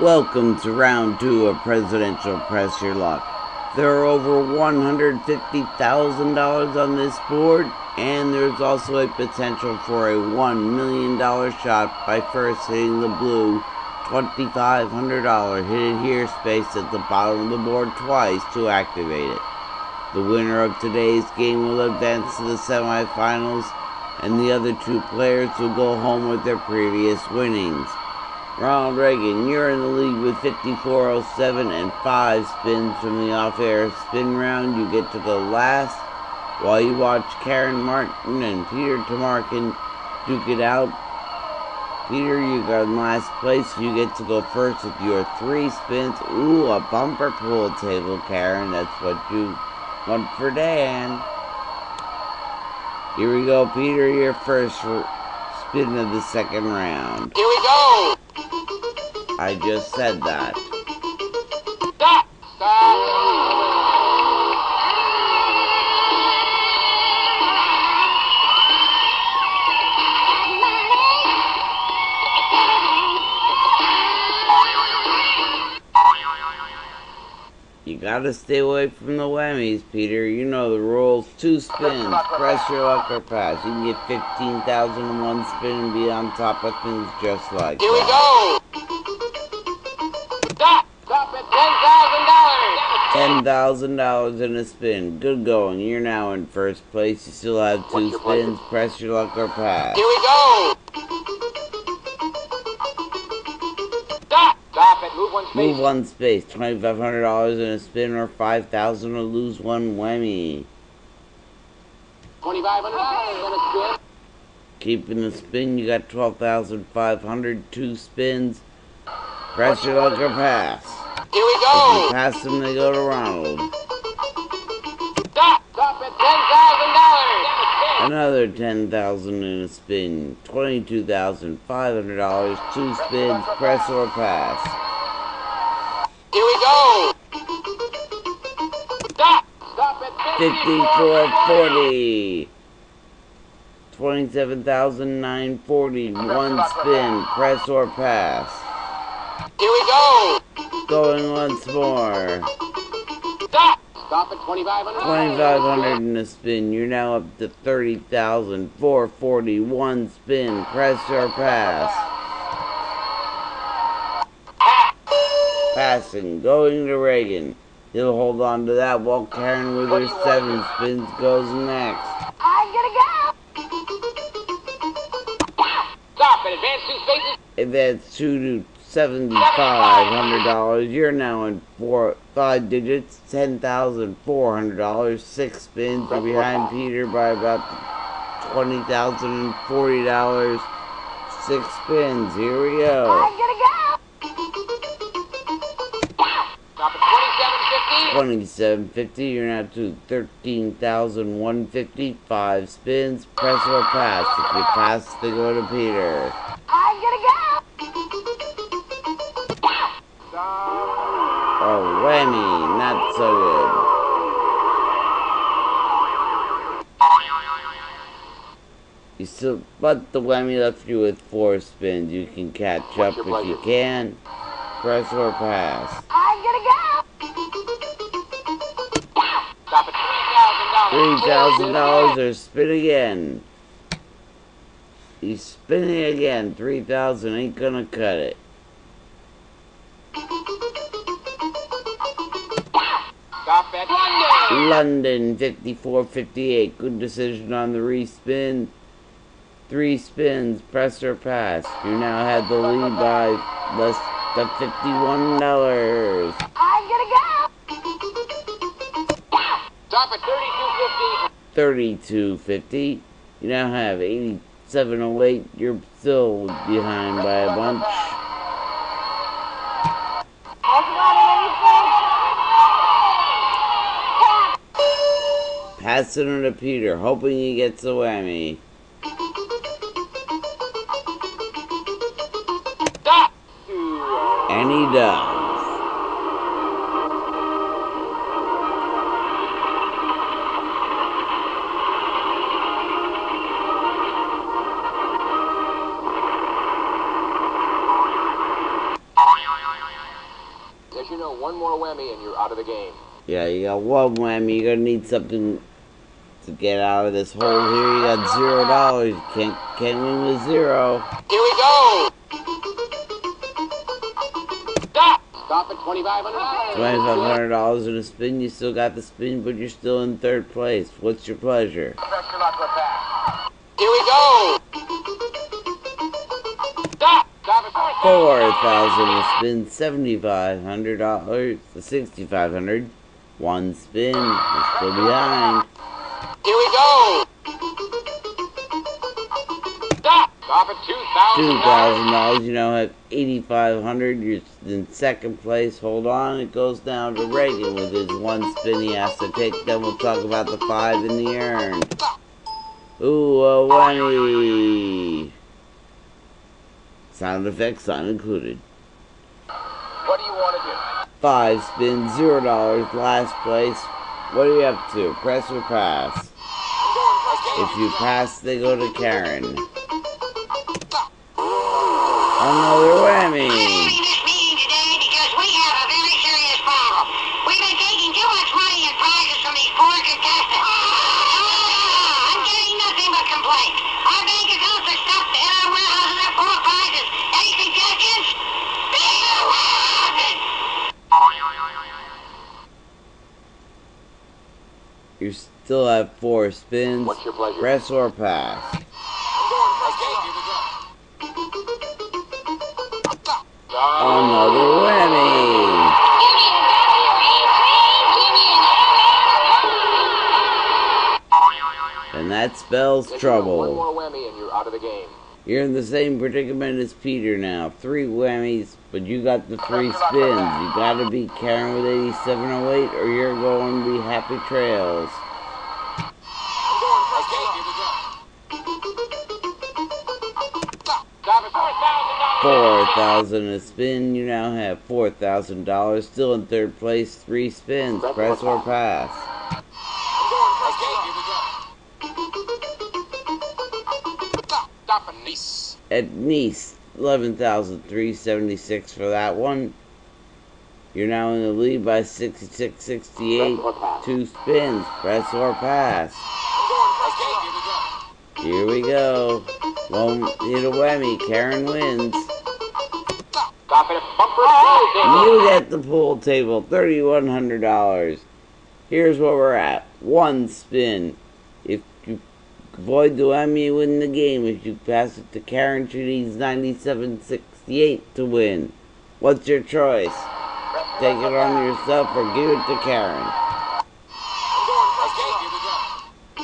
Welcome to round two of Presidential Press Your Luck. There are over $150,000 on this board, and there's also a potential for a $1 million shot by first hitting the blue $2,500 hit it here space at the bottom of the board twice to activate it. The winner of today's game will advance to the semifinals, and the other two players will go home with their previous winnings. Ronald Reagan, you're in the lead with 5407 and 5 spins from the off-air spin round. You get to the last while you watch Karen Martin and Peter Tomarken duke it out. Peter, you got last place. You get to go first with your three spins. Ooh, a bumper pool table, Karen. That's what you want for Dan. Here we go, Peter. Your first spin of the second round. Here we go. I just said that. You gotta stay away from the whammies, Peter. You know the rules. Two spins. Press your luck or pass. You can get 15,000 in one spin and be on top of things just like Here we go. $10,000. $10,000 in a spin. Good going. You're now in first place. You still have two What's your budget? spins. Press your luck or pass. Here we go. Stop. Stop it. Move one space. Move one space. $2,500 in a spin or 5000 or lose one whammy. $2,500 in a spin. Keeping the spin, you got 12,500. Two spins. Press your luck or pass. Here we go. pass them, they go to Ronald. Stop. Stop at $10,000. Another 10000 in a spin. $22,500. Two spins. Press or pass. Here we go. Stop. Stop at 5440. 27,940. One spin. Press or pass. Here we go. Going once more. Stop. Stop at 2,500. 2500 in a spin. You're now up to 30,440. One spin. Press or pass. Passing. Going to Reagan. He'll hold on to that while Karen with her seven spins goes next. I'm gonna go. Stop and advance two spaces. Advance two to $7,500. You're now in four, five digits. $10,400. Six spins. You're behind Peter by about $20,040. Six spins. Here we go. I'm gonna go. 2750. 2750 you're now to 13,150 five spins press or pass if you pass they go to Peter 20, not so good. You still, but the whammy left you with four spins. You can catch up if you can. Press or pass. I'm gonna go. Three thousand dollars or spin again. He's spinning again. Three thousand ain't gonna cut it. London. London fifty-four fifty-eight. Good decision on the respin. Three spins, press or pass. You now have the lead by less than fifty-one dollars. I'm gonna go. Stop at 3250. Thirty-two fifty. You now have eighty-seven oh eight. You're still behind by a bunch. Passing it on to Peter, hoping he gets a whammy. And he does. final. One more whammy and you're out of the game. Yeah, you got one whammy. You're gonna need something to get out of this hole here. You got zero dollars. You can't can't win with zero. Here we go. Stop. Stop at twenty-five hundred dollars. Twenty five hundred dollars in a spin. You still got the spin, but you're still in third place. What's your pleasure? Press your luck real fast. Here we go. Stop. Stop at Four thousand a spin. Seventy five hundred dollars. The sixty five hundred. One spin. You're still behind. Here we go. Stop. Stop at two thousand. Two thousand dollars. You now have eighty five hundred. You're in second place. Hold on. It goes down to Reagan with his one spin he has to take. Then we'll talk about the five in the urn. Ooh, a. Sound effects not included. What do you want to do? Five spins, zero dollars, last place. What are you up to? Press or pass? If you pass, they go to Karen. Oh, Another whammy. You still have four spins. What's your pleasure? Press or pass? Another whammy. Give me a W-E-T, give me an And that spells trouble. One more whammy and you're out of the game. You're in the same predicament as Peter now. Three whammies, but you got the three spins. You gotta beat Karen with 8708 or you're going to be happy trails. Stop at four thousand Four thousand a spin. You now have four thousand dollars. Still in third place. Three spins. Press or pass. At Nice, eleven thousand three seventy six for that one. You're now in the lead by sixty six sixty eight. Two spins. Press or pass. Here we go. Won't hit a whammy. Karen wins. At. You get the pool table, thirty-one hundred dollars. Here's where we're at. One spin. If you win the game. If you pass it to Karen, ninety-seven sixty-eight to win. What's your choice? Take it on yourself or give it to Karen.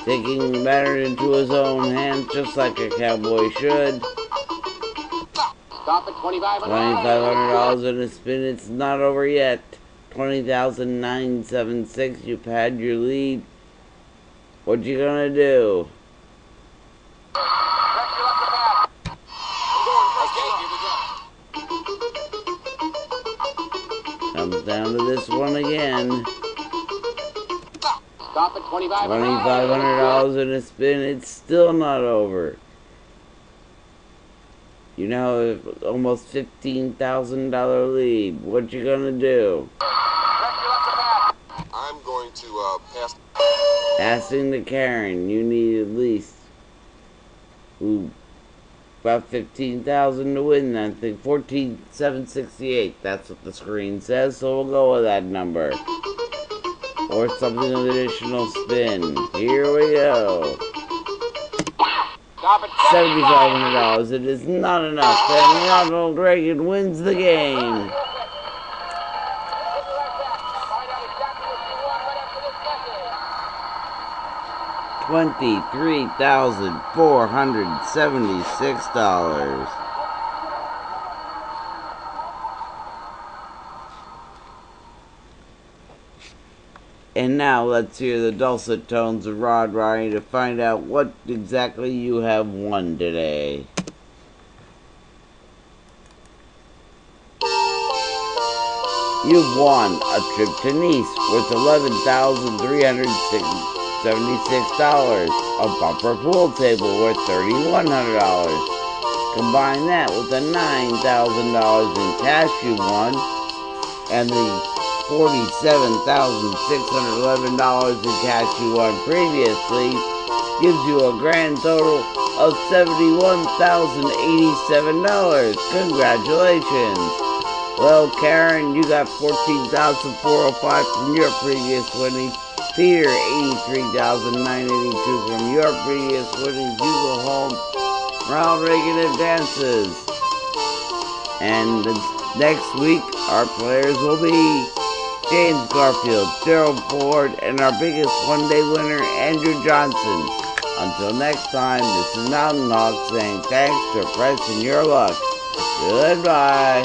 Taking the matter into his own hands, just like a cowboy should. Stop at twenty-five hundred. Twenty-five hundred dollars in a spin. It's not over yet. Twenty thousand nine seven six. You've had your lead. What you gonna do? Comes down to this one again. Stop at twenty-five hundred. Twenty-five hundred dollars in a spin. It's still not over. You now have almost fifteen thousand dollar lead. What you gonna do? I'm going to uh, pass. Asking the Karen, you need at least ooh, about fifteen thousand to win that thing. Fourteen seven sixty eight. That's what the screen says. So we'll go with that number, or something of additional spin. Here we go. Seventy five hundred dollars. It is not enough, and Ronald Reagan wins the game. $23,476. And now let's hear the dulcet tones of Rod Ryan to find out what exactly you have won today. You've won a trip to Nice worth eleven thousand three hundred sixty seventy-six dollars. A bumper pool table worth thirty-one hundred dollars. Combine that with the nine thousand dollars in cash you won, and the $47,611 in cash you won previously gives you a grand total of $71,087. Congratulations! Well, Karen, you got 14,405 from your previous winnings. Peter, 83,982 from your previous winnings. You go home. Ronald Reagan advances. And next week, our players will be James Garfield, Gerald Ford, and our biggest one-day winner, Andrew Johnson. Until next time, this is Mountain Hawk saying thanks for pressing your luck. Goodbye.